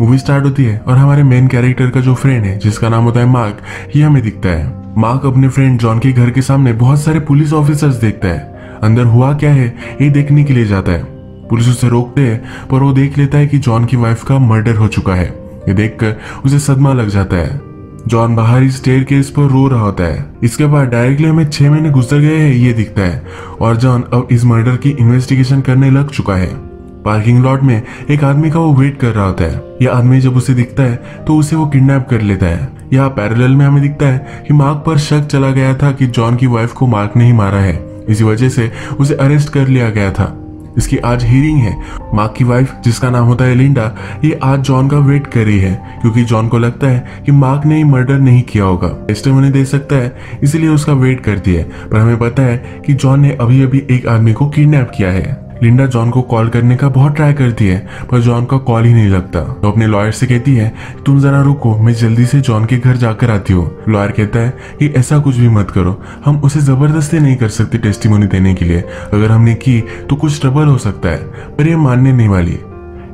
Movie start होती है और हमारे मेन कैरेक्टर का जो फ्रेंड है, जिसका नाम होता है मार्क ये हमें दिखता है। मार्क अपने फ्रेंड जॉन के घर के सामने बहुत सारे पुलिस ऑफिसर्स देखता है। अंदर हुआ क्या है, ये देखने के लिए जाता है। पुलिस उसे रोकते हैं, पर वो देख लेता है कि जॉन की वाइफ का मर्डर हो चुका है। ये देखकर उसे सदमा लग जाता है। जॉन बाहरी स्टेयर केस पर रो रहा होता है। इसके बाद डायरेक्टली हमें छह महीने गुजर गए हैं, ये दिखता है। और जॉन अब इस मर्डर की इन्वेस्टिगेशन करने लग चुका है। पार्किंग लॉट में एक आदमी का वो वेट कर रहा होता है। यह आदमी जब उसे दिखता है तो उसे वो किडनैप कर लेता है। यहाँ पैरेलल में हमें दिखता है कि मार्क पर शक चला गया था कि जॉन की वाइफ को मार्क नहीं मारा है। इसी वजह से उसे अरेस्ट कर लिया गया था। इसकी आज हियरिंग है। मार्क की वाइफ, जिसका नाम होता है लिंडा, ये आज जॉन का वेट कर रही है, क्योंकि जॉन को लगता है कि मार्क ने मर्डर नहीं किया होगा। टेस्टिमोनी दे सकता है, इसीलिए उसका वेट करती है। पर हमें पता है कि जॉन ने अभी अभी एक आदमी को किडनैप किया है। लिंडा जॉन को कॉल करने का बहुत ट्राई करती है, पर जॉन का कॉल ही नहीं लगता। तो अपने लॉयर से कहती है, तुम जरा रुको, मैं जल्दी से जॉन के घर जाकर आती हूँ। लॉयर कहता है कि, ऐसा कुछ भी मत करो। हम उसे ज़बरदस्ती नहीं कर सकते टेस्टिमोनी देने के लिए। अगर हमने की तो कुछ ट्रबल हो सकता है, पर यह मानने नहीं वाली।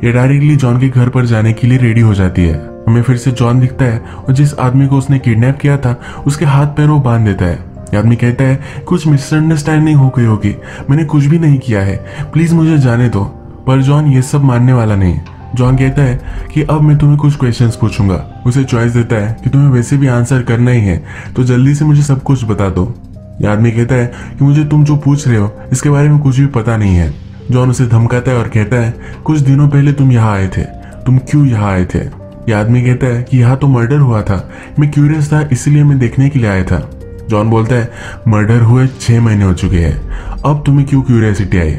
ये डायरेक्टली जॉन के घर पर जाने के लिए रेडी हो जाती है। हमें फिर से जॉन दिखता है और जिस आदमी को उसने किडनैप किया था, उसके हाथ पैरों बाँध देता है। आदमी कहता है, कुछ मिसअंडरस्टैंडिंग हो गई होगी। मैंने कुछ भी नहीं किया है। प्लीज़ मुझे जाने दो। पर जॉन ये सब मानने वाला नहीं। जॉन कहता है कि अब मैं तुम्हें कुछ क्वेश्चंस पूछूँगा। उसे चॉइस देता है कि तुम्हें वैसे भी आंसर करना ही है। तो जल्दी से मुझे सब कुछ बता दो। ये आदमी कहता है कि मुझे तुम जो पूछ रहे हो, इसके बारे में कुछ भी पता नहीं है। जॉन उसे धमकाता है और कहता है, कुछ दिनों पहले तुम यहाँ आए थे। तुम क्यों यहाँ आए थे? ये आदमी कहता है कि यहाँ तो मर्डर हुआ था। मैं क्यूरियस था, इसलिए मैं देखने के लिए आया था। जॉन बोलता है, मर्डर हुए छह महीने हो चुके हैं। अब तुम्हें क्यों क्यूरियासिटी आई?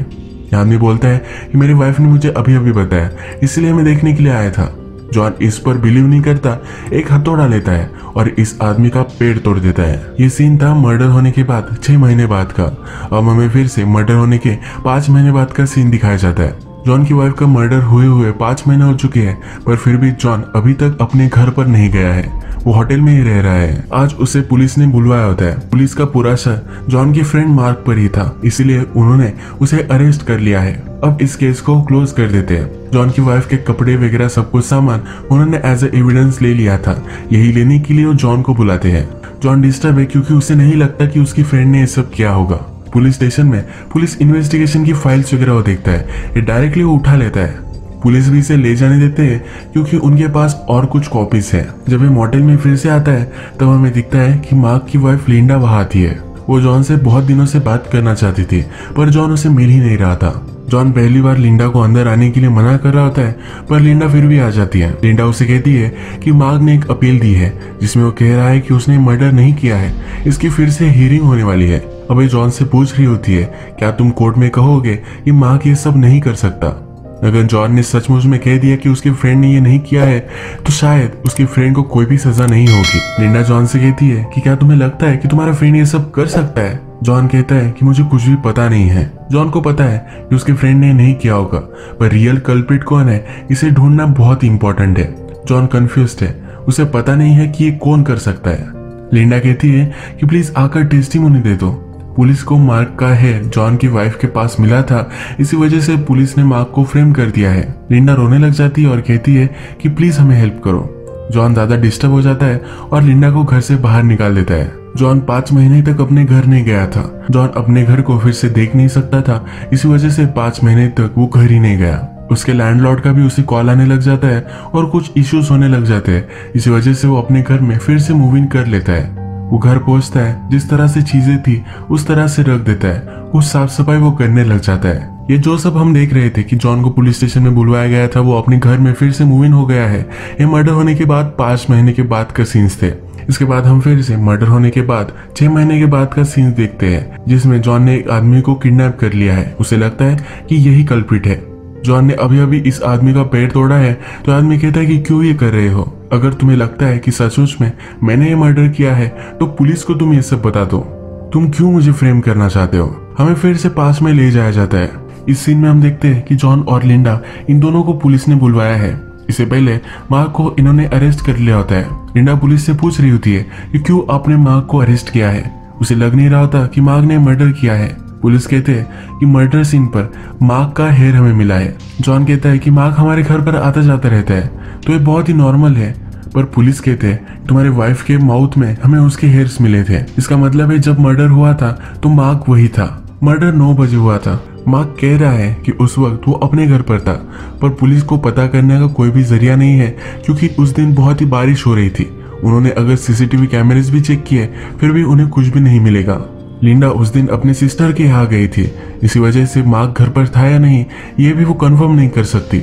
आदमी बोलता है कि मेरी वाइफ ने मुझे अभी अभी बताया, इसलिए मैं देखने के लिए आया था। जॉन इस पर बिलीव नहीं करता, एक हथौड़ा लेता है और इस आदमी का पेड़ तोड़ देता है। ये सीन था मर्डर होने के बाद, छह महीने बाद का। अब हमें फिर से मर्डर होने के पाँच महीने बाद का सीन दिखाया जाता है। जॉन की वाइफ का मर्डर हुए हुए पाँच महीने हो चुके हैं, पर फिर भी जॉन अभी तक अपने घर पर नहीं गया है। वो होटल में ही रह रहा है। आज उसे पुलिस ने बुलवाया होता है। पुलिस का पूरा शर जॉन के फ्रेंड मार्क पर ही था, इसीलिए उन्होंने उसे अरेस्ट कर लिया है। अब इस केस को क्लोज कर देते हैं। जॉन की वाइफ के कपड़े वगैरह सब कुछ सामान उन्होंने एज ए एविडेंस ले लिया था। यही लेने के लिए वो जॉन को बुलाते हैं। जॉन डिस्टर्ब है क्योंकि उसे नहीं लगता कि उसकी फ्रेंड ने ये सब किया होगा। पुलिस स्टेशन में पुलिस इन्वेस्टिगेशन की फाइल्स वगैरह वो देखता है। ये डायरेक्टली वो उठा लेता है। पुलिस भी इसे ले जाने देते हैं, क्योंकि उनके पास और कुछ कॉपीज है। जब ये मॉडल में फिर से आता है, तब तो हमें दिखता है कि मार्क की वाइफ लिंडा वहाँ आती है। वो जॉन से बहुत दिनों से बात करना चाहती थी, पर जॉन उसे मिल ही नहीं रहा था। जॉन पहली बार लिंडा को अंदर आने के लिए मना कर रहा होता है, पर लिंडा फिर भी आ जाती है। लिंडा उसे कहती है कि मार्क ने एक अपील दी है, जिसमें वो कह रहा है कि उसने मर्डर नहीं किया है, इसकी फिर से हियरिंग होने वाली है। अबे जॉन से पूछ रही होती है, क्या तुम कोर्ट में कहोगे कि मार्क ये सब नहीं कर सकता? अगर जॉन ने सचमुच में कह दिया कि उसके फ्रेंड ने ये नहीं किया है तो शायद उसके फ्रेंड को कोई भी सजा नहीं होगी। लिंडा जॉन से कहती है कि क्या तुम्हें लगता है कि तुम्हारा फ्रेंड ये सब कर सकता है? जॉन कहता है कि मुझे कुछ भी पता नहीं है। जॉन को पता है कि उसके फ्रेंड ने नहीं किया होगा, पर रियल कल्प्रिट कौन है, इसे ढूंढना बहुत इंपॉर्टेंट है। जॉन कंफ्यूज है। उसे पता नहीं है कि ये कौन कर सकता है। लिंडा कहती है कि प्लीज़ आकर टेस्टिमोनी दे दो। पुलिस को मार्क का है। जॉन की वाइफ के पास मिला था। इसी वजह से पुलिस ने मार्क को फ्रेम कर दिया है। लिंडा रोने लग जाती है और कहती है कि प्लीज़ हमें हेल्प करो। जॉन ज़्यादा डिस्टर्ब हो जाता है और लिंडा को घर से बाहर निकाल देता है। जॉन पाँच महीने तक अपने घर नहीं गया था। जॉन अपने घर को फिर से देख नहीं सकता था। इसी वजह से पाँच महीने तक वो घर ही नहीं गया। उसके लैंडलॉर्ड का भी उसे कॉल आने लग जाता है और कुछ इश्यूज़ होने लग जाते हैं। इसी वजह से वो अपने घर में फिर से मूव इन कर लेता है। वो घर पहुँचता है, जिस तरह से चीज़ें थी, उस तरह से रख देता है। कुछ साफ़ सफ़ाई वो करने लग जाता है। ये जो सब हम देख रहे थे कि जॉन को पुलिस स्टेशन में बुलवाया गया था, वो अपने घर में फिर से मूव इन हो गया है। ये मर्डर होने के बाद पाँच महीने के बाद का सीन्स थे। इसके बाद हम फिर से मर्डर होने के बाद छह महीने के बाद का सीन्स देखते हैं, जिसमें जॉन ने एक आदमी को किडनैप कर लिया है। उसे लगता है कि यही कल्प्रिट है। जॉन ने अभी अभी इस आदमी का पेड़ तोड़ा है तो आदमी कहता है कि क्यों ये कर रहे हो? अगर तुम्हें लगता है कि सचमुच में मैंने ये मर्डर किया है तो पुलिस को तुम ये सब बता दो। तुम क्यों मुझे फ्रेम करना चाहते हो? हमें फिर से पास में ले जाया जाता है। इस सीन में हम देखते हैं कि जॉन और लिंडा इन दोनों को पुलिस ने बुलवाया है। इससे पहले मार्क को इन्होंने अरेस्ट कर लिया होता है। लिंडा पुलिस से पूछ रही होती है कि क्यों आपने मार्क को अरेस्ट किया है? उसे लग नहीं रहा होता कि मार्क ने मर्डर किया है। पुलिस कहते हैं कि मर्डर सीन पर मार्क का हेयर हमें मिला है। जॉन कहता है कि मार्क हमारे घर पर आता जाता रहता है। तो ये बहुत ही नॉर्मल है। पर पुलिस कहते हैं, तुम्हारे वाइफ के माउथ में हमें उसके हेयर्स मिले थे। इसका मतलब है, जब मर्डर हुआ था तो मार्क वही था। मर्डर नौ बजे हुआ था। मार्क कह रहा है कि उस वक्त वो अपने घर पर था। पर पुलिस को पता करने का कोई भी ज़रिया नहीं है, क्योंकि उस दिन बहुत ही बारिश हो रही थी। उन्होंने अगर सीसीटीवी कैमरेज भी चेक किए, फिर भी उन्हें कुछ भी नहीं मिलेगा। लिंडा उस दिन अपने सिस्टर के यहाँ गई थी। इसी वजह से मार्क घर पर था या नहीं, ये भी वो कंफर्म नहीं कर सकती।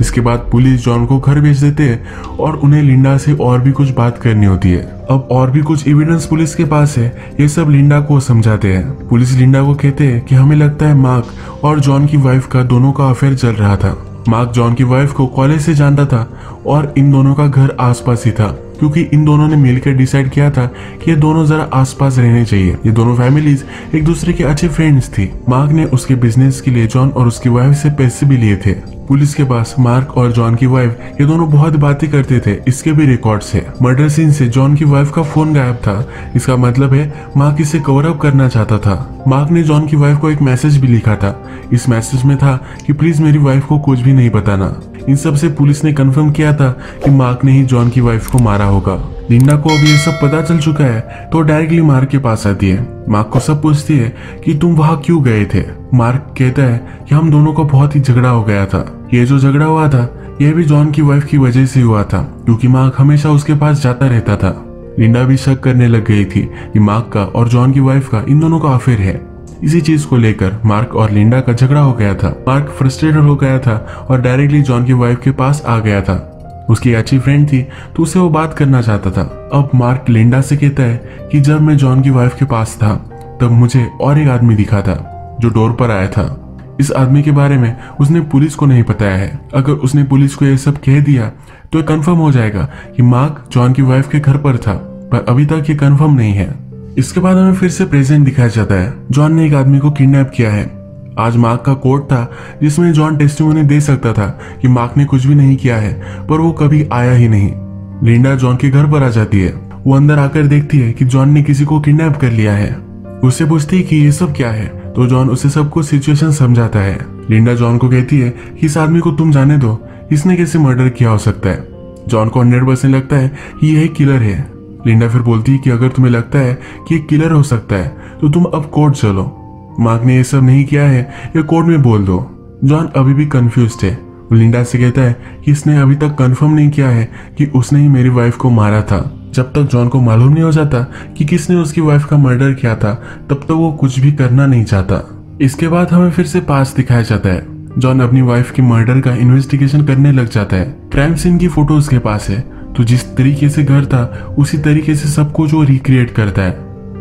इसके बाद पुलिस जॉन को घर भेज देते हैं और उन्हें लिंडा से और भी कुछ बात करनी होती है। अब और भी कुछ एविडेंस पुलिस के पास है, ये सब लिंडा को समझाते हैं। पुलिस लिंडा को कहते हैं कि हमें लगता है मार्क और जॉन की वाइफ का दोनों का अफेयर चल रहा था। मार्क जॉन की वाइफ को कॉलेज से जानता था और इन दोनों का घर आसपास ही था। क्योंकि इन दोनों ने मिलकर डिसाइड किया था कि ये दोनों जरा आसपास रहने चाहिए। ये दोनों फैमिलीज़ एक दूसरे के अच्छे फ्रेंड्स थी। मार्क ने उसके बिज़नेस के लिए जॉन और उसकी वाइफ से पैसे भी लिए थे। पुलिस के पास मार्क और जॉन की वाइफ ये दोनों बहुत बातें करते थे। इसके भी रिकॉर्ड्स है। मर्डर सीन से जॉन की वाइफ का फ़ोन गायब था। इसका मतलब है, मार्क इसे कवर अप करना चाहता था। मार्क ने जॉन की वाइफ को एक मैसेज भी लिखा था। इस मैसेज में था कि प्लीज़ मेरी वाइफ को कुछ भी नहीं बताना। इन सबसे पुलिस ने कंफर्म किया था कि मार्क ने ही जॉन की वाइफ को मारा होगा। लिंडा को अभी ये सब पता चल चुका है तो डायरेक्टली मार्क के पास आती है। मार्क को सब पूछती है कि तुम वहाँ क्यों गए थे? मार्क कहता है कि हम दोनों का बहुत ही झगड़ा हो गया था। ये जो झगड़ा हुआ था यह भी जॉन की वाइफ की वजह से हुआ था, क्योंकि मार्क हमेशा उसके पास जाता रहता था। लिंडा भी शक करने लग गई थी कि मार्क का और जॉन की वाइफ का इन दोनों का अफेयर है। इसी चीज़ को लेकर मार्क और लिंडा का झगड़ा हो गया था। मार्क फ्रस्ट्रेटेड हो गया था और डायरेक्टली जॉन की वाइफ के पास आ गया था। उसकी अच्छी फ्रेंड थी तो उसे वो बात करना चाहता था। अब मार्क लिंडा से कहता है कि जब मैं जॉन की वाइफ के पास था, तब मुझे और एक आदमी दिखा था, जो डोर पर आया था। इस आदमी के बारे में उसने पुलिस को नहीं बताया है। अगर उसने पुलिस को यह सब कह दिया तो कंफर्म हो जाएगा कि मार्क जॉन की वाइफ के घर पर था, पर अभी तक ये कंफर्म नहीं है। इसके बाद हमें फिर से प्रेजेंट दिखाया जाता है। जॉन ने एक आदमी को किडनैप किया है। आज मार्क का कोर्ट था, जिसमें जॉन टेस्टिमोनी दे सकता था कि मार्क ने कुछ भी नहीं किया है, पर वो कभी आया ही नहीं। लिंडा जॉन के घर पर आ जाती है। वो अंदर आकर देखती है कि जॉन ने किसी को किडनैप कर लिया है। उससे पूछती है कि ये सब क्या है तो जॉन उसे सब कुछ सिचुएशन समझाता है। लिंडा जॉन को कहती है कि इस आदमी को तुम जाने दो, इसने कैसे मर्डर किया हो सकता है। जॉन को हंड्रेड परसेंट लगता है कि यह किलर है। लिंडा फिर बोलती है कि अगर तुम्हें लगता है कि एक किलर हो सकता है तो तुम अब कोर्ट चलो। मार्क ने ये सब नहीं किया है, ये कोर्ट में बोल दो। जॉन अभी भी कंफ्यूज है। लिंडा से कहता है कि इसने अभी तक कंफर्म नहीं किया है कि उसने ही मेरी वाइफ को मारा था। जब तक जॉन को मालूम नहीं हो जाता कि किसने उसकी वाइफ का मर्डर किया था, तब तक तो वो कुछ भी करना नहीं चाहता। इसके बाद हमें फिर से पास दिखाया जाता है। जॉन अपनी वाइफ की मर्डर का इन्वेस्टिगेशन करने लग जाता है। क्राइम सीन की फ़ोटो उसके पास है। तो जिस तरीके से घर था, उसी तरीके से सब कुछ वो रिक्रिएट करता है।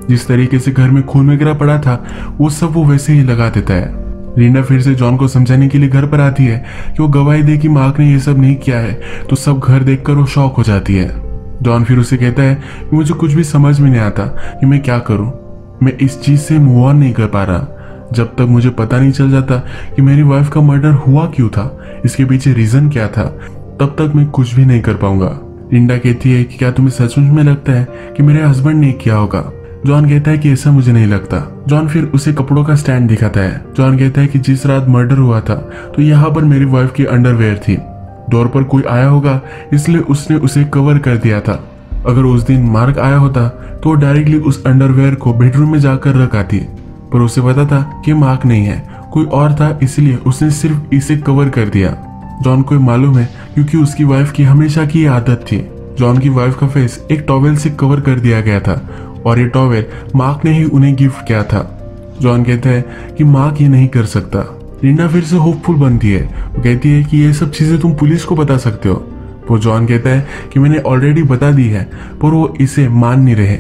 जिस तरीके से घर में खून वगैरह पड़ा था, वो सब वो वैसे ही लगा देता है। रीना फिर से जॉन को समझाने के लिए घर पर आती है कि वो गवाही दे कि मार्क ने ये सब नहीं किया है तो सब घर देखकर वो शौक हो जाती है। जॉन फिर उसे कहता है कि मुझे कुछ भी समझ में नहीं आता कि मैं क्या करूँ। मैं इस चीज़ से मूव ऑन नहीं कर पा रहा। जब तक मुझे पता नहीं चल जाता कि मेरी वाइफ का मर्डर हुआ क्यों था, इसके पीछे रीजन क्या था, तब तक मैं कुछ भी नहीं कर पाऊँगा। लिंडा कहती है कि क्या तुम्हें सचमुच में लगता है कि मेरे हस्बैंड ने किया होगा? जॉन कहता है कि ऐसा मुझे नहीं लगता। जॉन फिर उसे कपड़ों का स्टैंड दिखाता है। जॉन कहता है कि जिस रात मर्डर हुआ था तो यहाँ पर मेरी वाइफ की अंडरवेयर थी। डोर पर कोई आया होगा, इसलिए उसने उसे कवर कर दिया था। अगर उस दिन मार्क आया होता तो वो डायरेक्टली उस अंडरवेयर को बेडरूम में जाकर रख आती। पर उसे पता था कि मार्क नहीं है, कोई और था, इसलिए उसने सिर्फ़ इसे कवर कर दिया। जॉन को मालूम है क्योंकि उसकी वाइफ की हमेशा की आदत थी। जॉन की वाइफ का फेस एक टॉवेल से कवर कर दिया गया था और ये टॉवेल मार्क ने ही उन्हें गिफ्ट किया था। जॉन कहता है कि मार्क ये नहीं कर सकता। लिंडा फिर से होपफुल बनती है। वो कहती है कि ये सब चीज़ें तुम पुलिस को बता सकते हो। वो जॉन कहता है कि मैंने ऑलरेडी बता दी है, पर वो इसे मान नहीं रहे।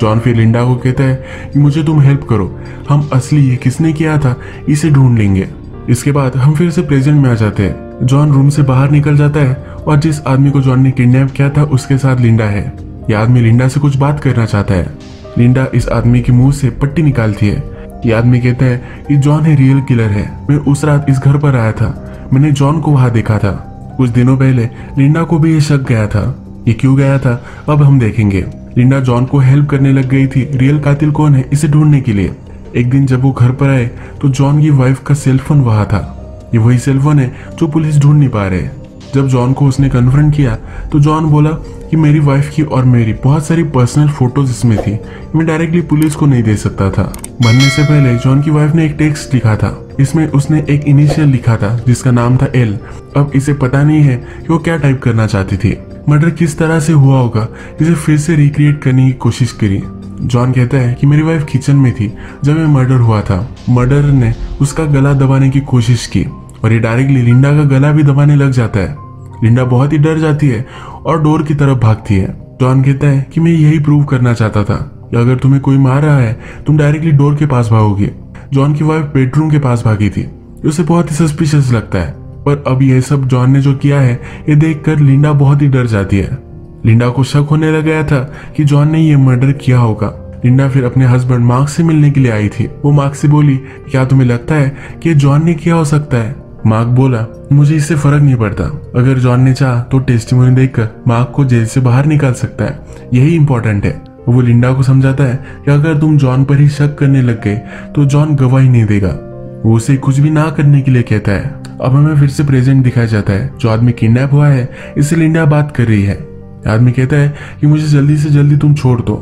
जॉन फिर लिंडा को कहता है कि मुझे तुम हेल्प करो। हम असली ये किसने किया था, इसे ढूंढ लेंगे। इसके बाद हम फिर से प्रेजेंट में आ जाते हैं। जॉन रूम से बाहर निकल जाता है और जिस आदमी को जॉन ने किडनैप किया था, उसके साथ लिंडा है। यह आदमी लिंडा से कुछ बात करना चाहता है। लिंडा इस आदमी के मुँह से पट्टी निकालती है। ये आदमी कहता है कि जॉन है रियल किलर है। मैं उस रात इस घर पर आया था। मैंने जॉन को वहाँ देखा था। कुछ दिनों पहले लिंडा को भी ये शक गया था। ये क्यों गया था? अब हम देखेंगे। लिंडा जॉन को हेल्प करने लग गई थी। रियल कातिल कौन है? इसे ढूँढने के लिए। एक दिन जब वो घर पर आए तो जॉन की वाइफ का सेलफोन वहाँ था। ये वही सेलफोन है जो पुलिस ढूंढ नहीं पा रहे। जब जॉन को उसने कन्फ्रंट किया तो जॉन बोला कि मेरी वाइफ की और मेरी बहुत सारी पर्सनल फ़ोटोज़ इसमें थी। मैं डायरेक्टली पुलिस को नहीं दे सकता था। मरने से पहले जॉन की वाइफ ने एक टेक्स्ट लिखा था। इसमें उसने एक इनिशियल लिखा था, जिसका नाम था एल अब इसे पता नहीं है कि वो क्या टाइप करना चाहती थी। मर्डर किस तरह से हुआ होगा, इसे फिर से रिक्रिएट करने की कोशिश करी। जॉन कहता है कि मेरी वाइफ किचन में थी जब ये मर्डर हुआ था। मर्डर ने उसका गला दबाने की कोशिश की और ये डायरेक्टली लिंडा का गला भी दबाने लग जाता है। लिंडा बहुत ही डर जाती है और डोर की तरफ़ भागती है। जॉन कहता है कि मैं यही प्रूव करना चाहता था कि अगर तुम्हें कोई मार रहा है, तुम डायरेक्टली डोर के पास भागोगे। जॉन की वाइफ बेडरूम के पास भागी थी। उसे बहुत ही सस्पिशियस लगता है। पर अब यह सब जॉन ने जो किया है, ये देखकर लिंडा बहुत ही डर जाती है। लिंडा को शक होने लग गया था कि जॉन ने ये मर्डर किया होगा। लिंडा फिर अपने हस्बैंड मार्क से मिलने के लिए आई थी। वो मार्क से बोली, क्या तुम्हें लगता है कि जॉन ने किया हो सकता है? मार्क बोला, मुझे इससे फ़र्क नहीं पड़ता। अगर जॉन ने चाह तो टेस्टिमोनी देखकर मार्क को जेल से बाहर निकाल सकता है। यही इंपॉर्टेंट है। वो लिंडा को समझाता है कि अगर तुम जॉन पर ही शक करने लग गए तो जॉन गवाही नहीं देगा। वो उसे कुछ भी ना करने के लिए कहता है। अब हमें फिर से प्रेजेंट दिखाया जाता है। जो आदमी किडनैप हुआ है, इससे लिंडा बात कर रही है। आदमी कहता है कि मुझे जल्दी से जल्दी तुम छोड़ दो।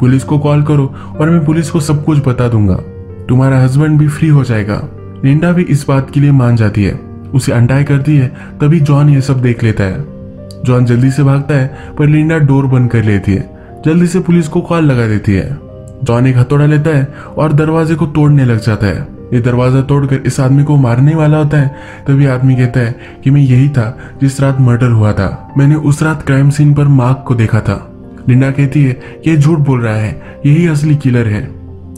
पुलिस को कॉल करो और मैं पुलिस को सब कुछ बता दूँगा। तुम्हारा हस्बैंड भी फ्री हो जाएगा। लिंडा भी इस बात के लिए मान जाती है। उसे अंटाई करती है, तभी जॉन ये सब देख लेता है। जॉन जल्दी से भागता है, पर लिंडा डोर बंद कर लेती है। जल्दी से पुलिस को कॉल लगा देती है। जॉन एक हथौड़ा लेता है और दरवाजे को तोड़ने लग जाता है। ये दरवाज़ा तोड़कर इस आदमी को मारने वाला होता है, तभी आदमी कहता है कि मैं यही था जिस रात मर्डर हुआ था। मैंने उस रात क्राइम सीन पर मार्क को देखा था। लिंडा कहती है कि ये झूठ बोल रहा है, यही असली किलर है।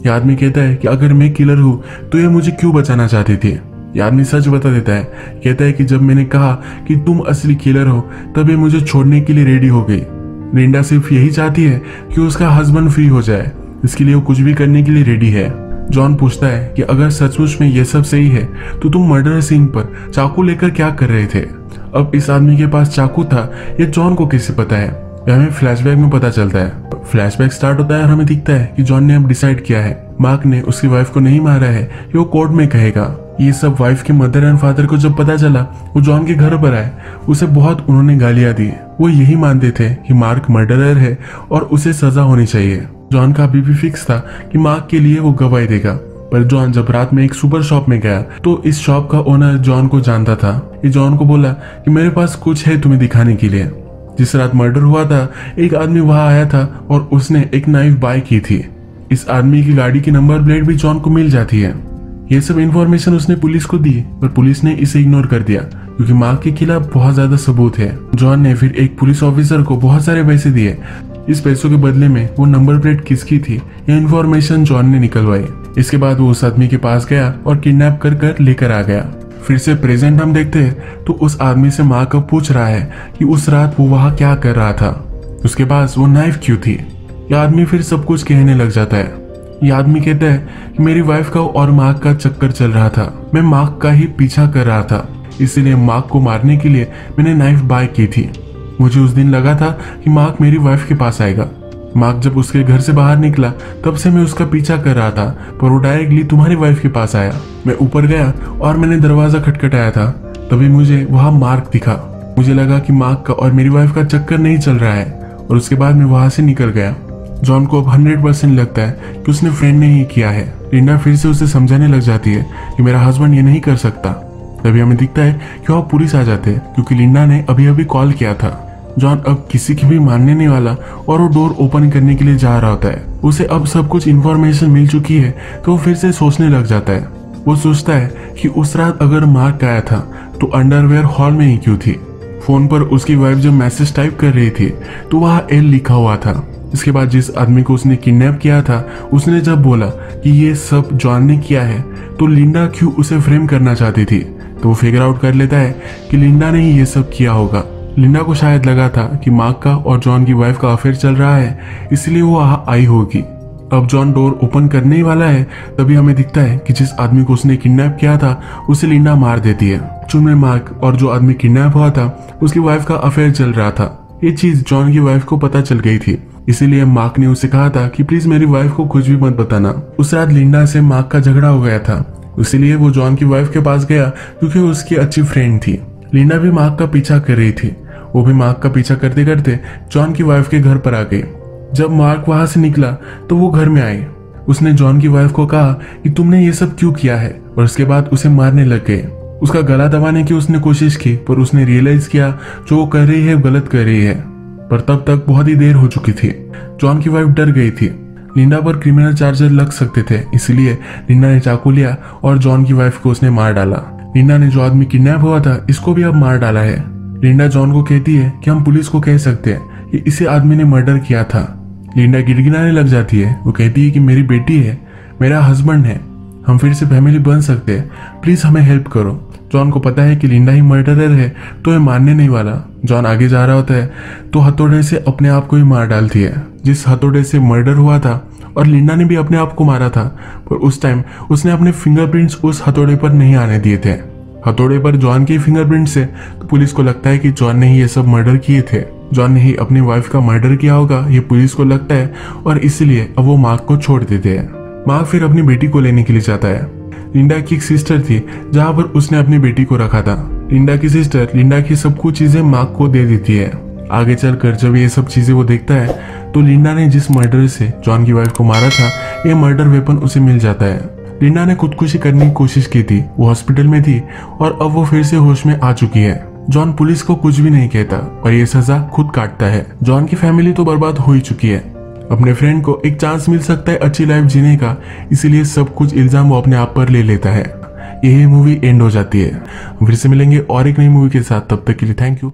ये आदमी कहता है कि अगर मैं किलर हूँ तो ये मुझे क्यों बचाना चाहती थी? ये आदमी सच बता देता है, कहता है कि जब मैंने कहा कि तुम असली किलर हो, तब ये मुझे छोड़ने के लिए रेडी हो गई। लिंडा सिर्फ़ यही चाहती है कि उसका हस्बैंड फ्री हो जाए। इसके लिए वो कुछ भी करने के लिए रेडी है। जॉन पूछता है कि अगर सचमुच में यह सब सही है तो तुम मर्डर सीन पर चाकू लेकर क्या कर रहे थे? अब इस आदमी के पास चाकू था, ये जॉन को कैसे पता है? हमें फ्लैशबैक में पता चलता है। फ्लैशबैक स्टार्ट होता है और हमें दिखता है कि जॉन ने अब डिसाइड किया है। मार्क ने उसकी वाइफ को नहीं मारा है, ये वो कोर्ट में कहेगा। ये सब वाइफ के मदर एंड फादर को जब पता चला, वो जॉन के घर पर आए। उसे बहुत उन्होंने गालियाँ दी। वो यही मानते थे कि मार्क मर्डरर है और उसे सजा होनी चाहिए। जॉन का अभी भी फिक्स था कि मार्क के लिए वो गवाही देगा। पर जॉन जब रात में एक सुपर शॉप में गया तो इस शॉप का ओनर जॉन को जानता था। ये जॉन को बोला कि मेरे पास कुछ है तुम्हें दिखाने के लिए। जिस रात मर्डर हुआ था, एक आदमी वहाँ आया था और उसने एक नाइफ बाय की थी। इस आदमी की गाड़ी की नंबर प्लेट भी जॉन को मिल जाती है। ये सब इन्फॉर्मेशन उसने पुलिस को दी, पर पुलिस ने इसे इग्नोर कर दिया, क्योंकि मार्क के खिलाफ बहुत ज़्यादा सबूत है। जॉन ने फिर एक पुलिस ऑफिसर को बहुत सारे पैसे दिए इस पैसों के बदले में वो नंबर प्लेट किसकी थी यह इन्फॉर्मेशन जॉन ने निकलवाई। इसके बाद वो उस आदमी के पास गया और किडनैप कर कर लेकर आ गया। फिर से प्रेजेंट हम देखते हैं तो उस आदमी से माँ कब पूछ रहा है कि उस रात वो वहाँ क्या कर रहा था। उसके पास वो नाइफ क्यों थी? ये आदमी फिर सब कुछ कहने लग जाता है। ये आदमी कहता है कि मेरी वाइफ का और मार्क का चक्कर चल रहा था। मैं मार्क का ही पीछा कर रहा था। इसलिए मार्क को मारने के लिए मैंने नाइफ बाय की थी। मुझे उस दिन लगा था कि मार्क मेरी वाइफ के पास आएगा। मार्क जब उसके घर से बाहर निकला, तब से मैं उसका पीछा कर रहा था, पर वो डायरेक्टली तुम्हारी वाइफ के पास आया। मैं ऊपर गया और मैंने दरवाज़ा खटखटाया था। तभी मुझे वहाँ मार्क दिखा। मुझे लगा कि मार्क का और मेरी वाइफ का चक्कर नहीं चल रहा है, और उसके बाद मैं वहाँ से निकल गया। जॉन को अब हंड्रेड परसेंट लगता है कि उसने फ्रेंड ने ही किया है। लिंडा फिर से उसे समझाने लग जाती है कि मेरा हस्बैंड ये नहीं कर सकता। तभी हमें दिखता है कि वह पुलिस आ जाते हैं, क्योंकि लिंडा ने अभी अभी कॉल किया था। जॉन अब किसी की भी मानने नहीं वाला और वो डोर ओपन करने के लिए जा रहा होता है। उसे अब सब कुछ इन्फॉर्मेशन मिल चुकी है तो वो फिर से सोचने लग जाता है। वो सोचता है कि उस रात अगर मार्क आया था तो अंडरवेयर हॉल में ही क्यों थी? फ़ोन पर उसकी वाइफ जब मैसेज टाइप कर रही थी तो वहाँ एल लिखा हुआ था। इसके बाद जिस आदमी को उसने किडनैप किया था, उसने जब बोला कि ये सब जॉन ने किया है तो लिंडा क्यों उसे फ्रेम करना चाहती थी? तो वो फिगर आउट कर लेता है कि लिंडा ने ही ये सब किया होगा। लिंडा को शायद लगा था कि मार्क का और जॉन की वाइफ का अफेयर चल रहा है, इसलिए वो आई होगी। अब जॉन डोर ओपन करने ही वाला है, तभी हमें दिखता है कि जिस आदमी को उसने किडनैप किया था, उसे लिंडा मार देती है। चुन मार्क, और जो आदमी किडनैप हुआ था, उसकी वाइफ का अफेयर चल रहा था। ये चीज़ जॉन की वाइफ को पता चल गई थी, इसीलिए मार्क ने उसे कहा था कि प्लीज़ मेरी वाइफ को कुछ भी मत बताना। उस रात लिंडा से मार्क का झगड़ा हो गया था, इसीलिए वो जॉन की वाइफ के पास गया, क्योंकि उसकी अच्छी फ्रेंड थी। लिंडा भी मार्क का पीछा कर रही थी। वो भी मार्क का पीछा करते करते जॉन की वाइफ के घर पर आ गई। जब मार्क वहाँ से निकला तो वो घर में आई। उसने जॉन की वाइफ को कहा कि तुमने ये सब क्यों किया है? और उसके बाद उसे मारने लग गए। उसका गला दबाने की उसने कोशिश की, पर उसने रियलाइज़ किया, जो वो कर रही है गलत कर रही है। पर तब तक बहुत ही देर हो चुकी थी। जॉन की वाइफ डर गई थी। लिंडा पर क्रिमिनल चार्जर लग सकते थे, इसलिए लिंडा ने चाकू लिया और जॉन की वाइफ को उसने मार डाला। लिंडा ने जो आदमी किडनैप हुआ था, इसको भी अब मार डाला है। लिंडा जॉन को कहती है कि हम पुलिस को कह सकते हैं कि इसी आदमी ने मर्डर किया था। लिंडा गिड़गिड़ाने लग जाती है। वो कहती है कि मेरी बेटी है, मेरा हस्बैंड है। हम फिर से फैमिली बन सकते हैं। प्लीज़ हमें हेल्प करो। जॉन को पता है कि लिंडा ही मर्डरर है तो ये मानने नहीं वाला। जॉन आगे जा रहा होता है तो हथौड़े से अपने आप को ही मार डालती है। जिस हथौड़े से मर्डर हुआ था, और लिंडा ने भी अपने आप को मारा था, पर उस टाइम उसने अपने फिंगरप्रिंट्स उस हथौड़े पर नहीं आने दिए थे। हथौड़े पर जॉन के फिंगरप्रिंट से तो पुलिस को लगता है कि जॉन ने ही ये सब मर्डर किए थे। जॉन ने ही अपनी वाइफ का मर्डर किया होगा, ये पुलिस को लगता है, और इसलिए अब वो मार्क को छोड़ देते हैं। मार्क फिर अपनी बेटी को लेने के लिए जाता है। लिंडा की एक सिस्टर थी, जहाँ पर उसने अपनी बेटी को रखा था। लिंडा की सिस्टर लिंडा की सब कुछ चीज़ें मार्क को दे देती है। आगे चलकर जब ये सब चीज़ें वो देखता है तो लिंडा ने जिस मर्डर से जॉन की वाइफ को मारा था, ये मर्डर वेपन उसे मिल जाता है। लिंडा ने खुदकुशी करने की कोशिश की थी। वो हॉस्पिटल में थी और अब वो फिर से होश में आ चुकी है। जॉन पुलिस को कुछ भी नहीं कहता और ये सजा खुद काटता है। जॉन की फैमिली तो बर्बाद हो ही चुकी है। अपने फ्रेंड को एक चांस मिल सकता है अच्छी लाइफ जीने का, इसीलिए सब कुछ इल्ज़ाम वो अपने आप पर ले लेता है। यही मूवी एंड हो जाती है। फिर से मिलेंगे और एक नई मूवी के साथ। तब तक के लिए थैंक यू